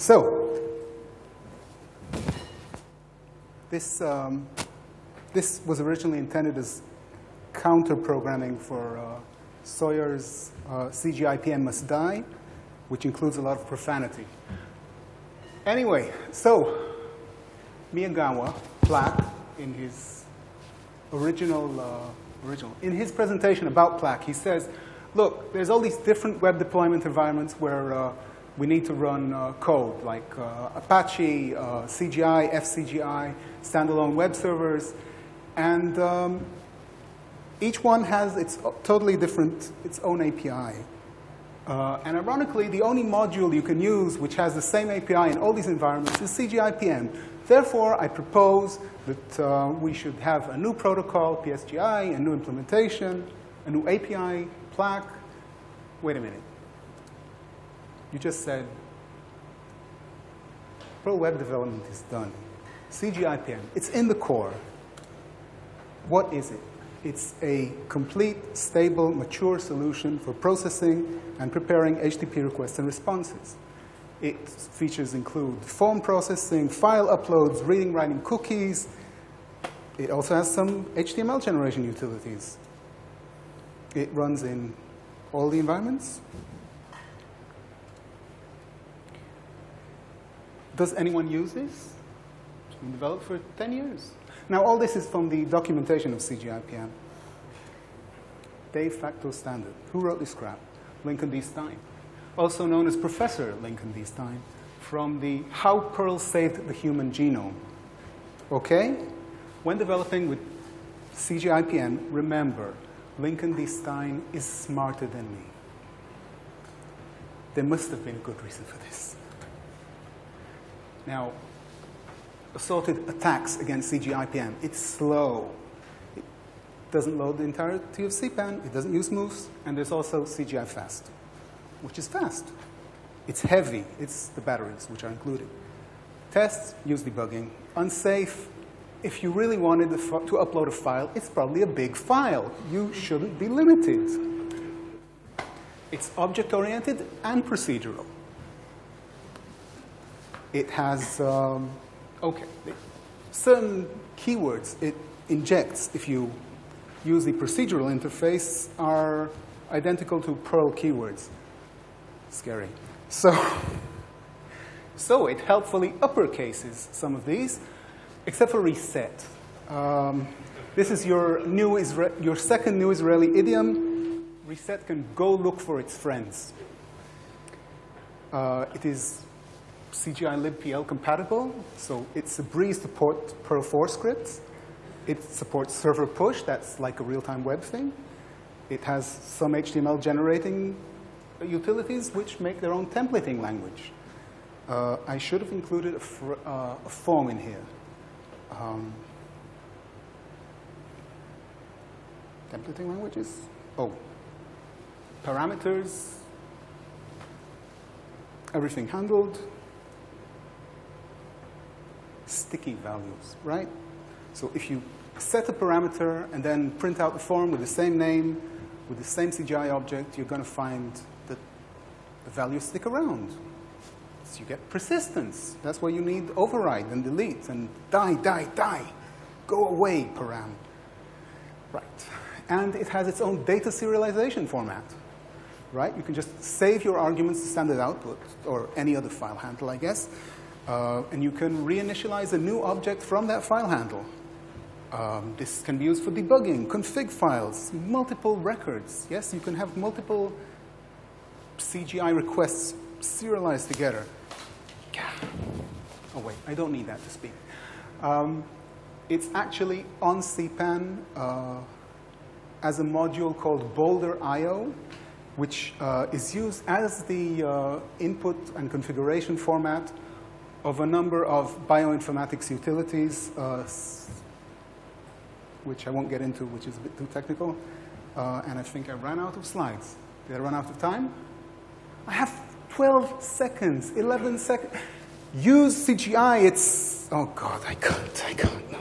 So, this, um, this was originally intended as counter programming for uh, Sawyer's uh, CGIPM must die, which includes a lot of profanity. Anyway, so Miyagawa, Plack, in his original, uh, original, in his presentation about Plack, he says, look, there's all these different web deployment environments where uh, we need to run uh, code, like uh, Apache, uh, CGI, FCGI, standalone web servers, and um, each one has its totally different, its own API. Uh, and ironically, the only module you can use which has the same API in all these environments is CGIPM. Therefore, I propose that uh, we should have a new protocol, PSGI, a new implementation, a new API, Plack. Wait a minute. You just said pro web development is done. CGIPM, it's in the core. What is it? It's a complete, stable, mature solution for processing and preparing HTTP requests and responses. Its features include form processing, file uploads, reading, writing cookies. It also has some HTML generation utilities. It runs in all the environments. Does anyone use this? It's been developed for 10 years. Now, all this is from the documentation of CGIPM. De facto standard. Who wrote this crap? Lincoln D. Stein. Also known as Professor Lincoln D. Stein from the How Perl Saved the Human Genome. Okay? When developing with CGIPM, remember, Lincoln D. Stein is smarter than me. There must have been a good reason for this. Now, assorted attacks against CGIPM. It's slow. It doesn't load the entirety of CPAN. It doesn't use Moose. And there's also CGI fast, which is fast. It's heavy. It's the batteries, which are included. Tests, use debugging. Unsafe, if you really wanted to upload a file, it's probably a big file. You shouldn't be limited. It's object-oriented and procedural. It has um, Okay. Certain keywords it injects if you use the procedural interface are identical to Perl keywords. Scary. So, so it helpfully uppercases some of these, except for reset. Um, this is your, new Isra your second new Israeli idiom. Reset can go look for its friends. Uh, it is CGI libpl compatible, so it's a breeze to port Perl 4 scripts. It supports server push, that's like a real-time web thing. It has some HTML generating utilities which make their own templating language. Uh, I should have included a, uh, a form in here. Um, templating languages? Oh, parameters, everything handled sticky values, right? So if you set a parameter and then print out the form with the same name, with the same CGI object, you're going to find that the values stick around. So you get persistence. That's why you need override and delete and die, die, die. Go away, param. Right. And it has its own data serialization format. Right? You can just save your arguments to standard output or any other file handle, I guess. Uh, and you can reinitialize a new object from that file handle. Um, this can be used for debugging, config files, multiple records. Yes, you can have multiple CGI requests serialized together. Oh, wait, I don't need that to speak. Um, it's actually on CPAN uh, as a module called Boulder IO, which uh, is used as the uh, input and configuration format of a number of bioinformatics utilities, uh, which I won't get into, which is a bit too technical. Uh, and I think I ran out of slides. Did I run out of time? I have 12 seconds, 11 seconds. Use CGI, it's, oh God, I can't, I can't, no.